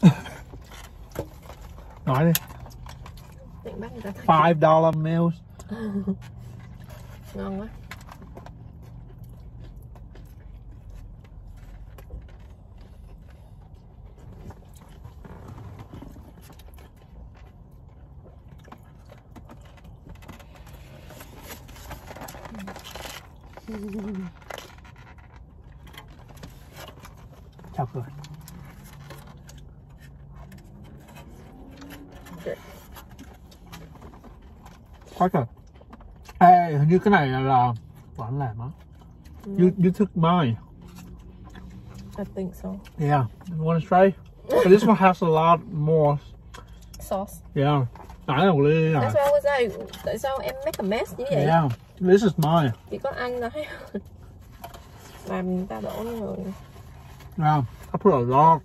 nói đi. Định bắt người ta thấy five dollar meals. Ngon quá. Chọc rồi có trời Ê, hình như cái này là quản làm á. You, you took mine. I think so. Yeah. You wanna try? But this one has a lot more. Sauce. Yeah. Nãy là ly That's này why I was like Tại sao em make a mess như vậy? Yeah. This is mine. Chỉ có ăn thôi. Làm người ta đổ rồi. Yeah. I put a lot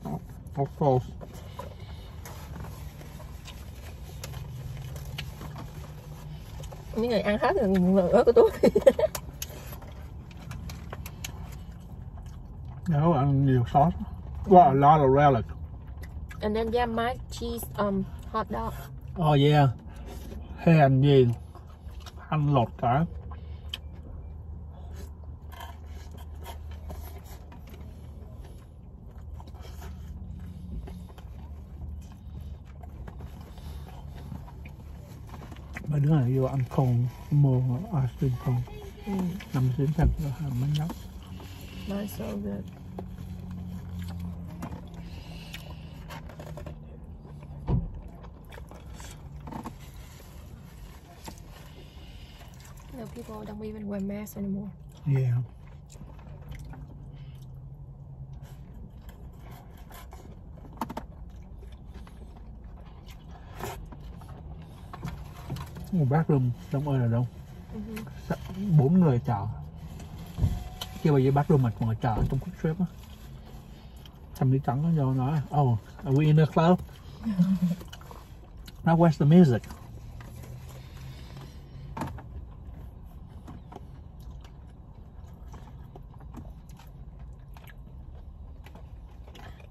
of sauce Những người ăn hết rồi nửa của tôi. Nếu ăn nhiều sauce well a lot of relic And then yeah, my cheese um hot dog. Oh yeah. Hèn gì? Ăn lột cả mấy đứa này vô ăn không mua ice cream không năm chín trăm cho hàng mấy nhóc Mine's so good. No, people don't even wear masks anymore. yeah một bát room đông ơi là đông bốn người chờ chưa bao giờ bát room mà ngồi chờ trong quick trip á. Thầm đi trắng nó vô nói oh are we in the club? Now where's the music?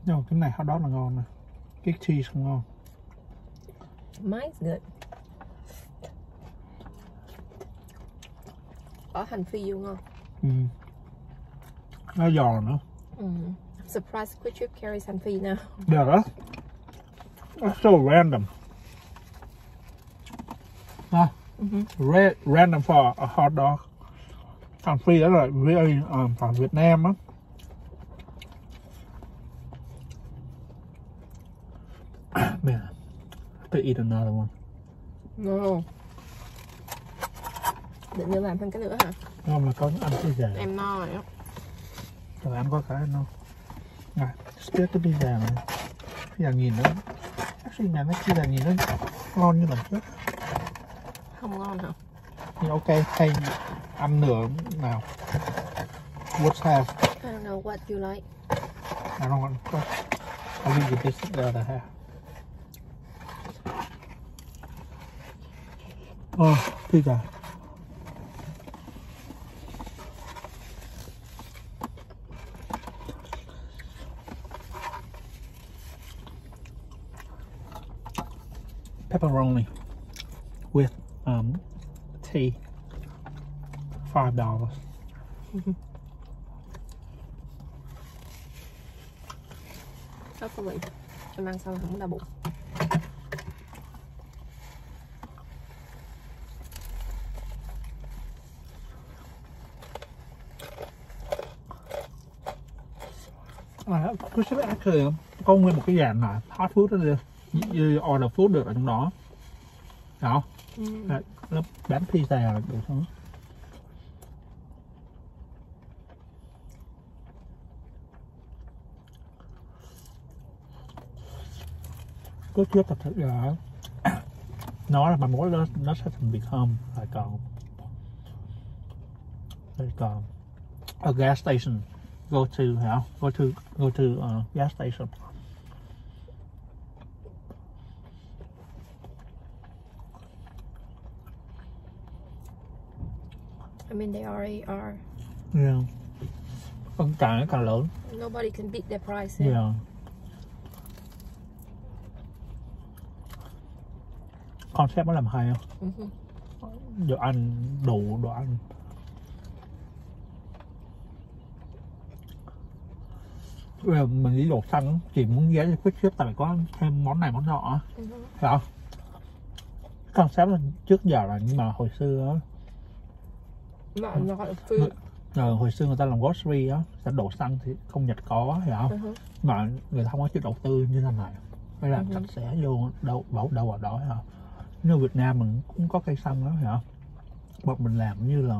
Nhưng mà cái này hot dog là ngon nè. Cái cheese không ngon. Mine's good. Có hành phi vô ngon. ừ. Nó giòn nữa Mm. I'm surprised Quick Trip carries hành phi now. Yeah, that's, that's so random. Huh? Mhm. Ra- random for a hot dog. Thằng Phi đó là really um, from Việt Nam á. Man, I could eat another one. No. Định như làm thêm cái nữa hả? Ngon là có ăn cái gì? Em no rồi đó. Rồi ăn có cái nó. Này, stick cái pizza này. Pizza nhìn nó. Actually, man, cái pizza nhìn nó ngon như lần trước. Không ngon hả? Nhưng ok, hay ăn nửa nào. What's half? I don't know what you like. I don't want to. I'll give you this the other half. Oh, pizza. Pepperoni with um tea. Five dollars. Rất có vị. Em ăn xong không đau bụng. À, cứ xếp ác cười có nguyên một cái dàn là hot food đó đi order food được ở trong đó. Đó Mm. Đấy, nó bán pizza là đủ xong có chưa thật sự là nó là mà muốn nó nó sẽ thành become like a like a, a gas station. Go to hả? Go to go to uh, gas station I mean, they already are. Yeah. Con càng càng lớn. Nobody can beat their price. Yeah. yeah. Concept nó làm hay không? Mm-hmm. Đồ ăn, đủ đồ ăn. Bây mình đi đồ xăng chỉ muốn ghé cho quyết xếp tại có thêm món này món nọ. Uh mm-hmm. -huh. Phải? Concept trước giờ là nhưng mà hồi xưa gọi là food. ờ, hồi xưa người ta làm grocery á sẽ đổ xăng thì không nhật có hiểu không Ừ. mà người ta không có chịu đầu tư như thế này phải làm Ừ. sạch sẽ vô đâu bảo đâu vào đó hả nếu Việt Nam mình cũng có cây xăng đó hả bọn mình làm như là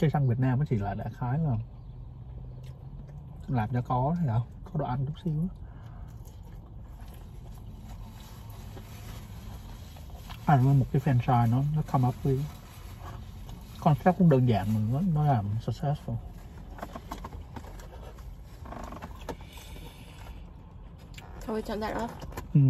cây xăng Việt Nam chỉ là đại khái là làm cho có hả có đồ ăn chút xíu á. à nó một cái franchise nó nó come up với concept cũng đơn giản mà nó nó làm successful we turn that off? ừ.